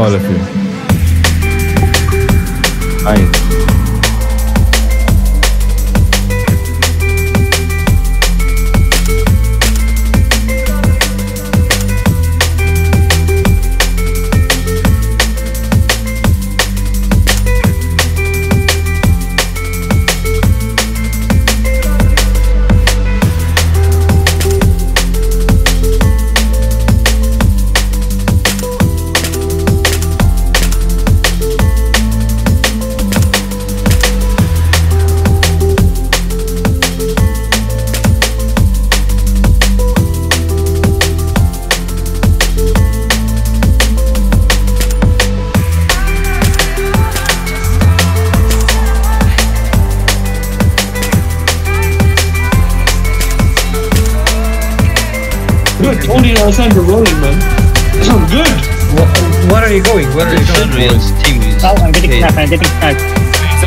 All of you. Nice. Good, 29% are rolling, man. Good. Where are you going? Where are you going? Sunrise team Oh, I'm getting okay. sniped, I'm getting sniped.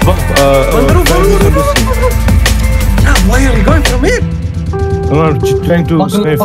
Uh, uh, trying to do this. Why are you going from here? No, no, ch- trying to snipe.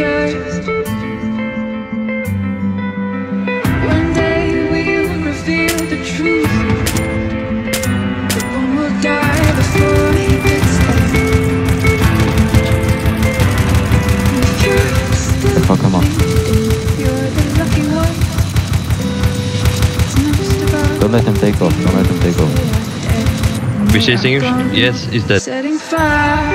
Our futures. One day we'll reveal the truth, but one will die before he gets there. If you're still Fuck him up. breathing, you're the lucky one. It's most about Don't let him take off. Don't let him take off. We say English? Yes, is that setting fire.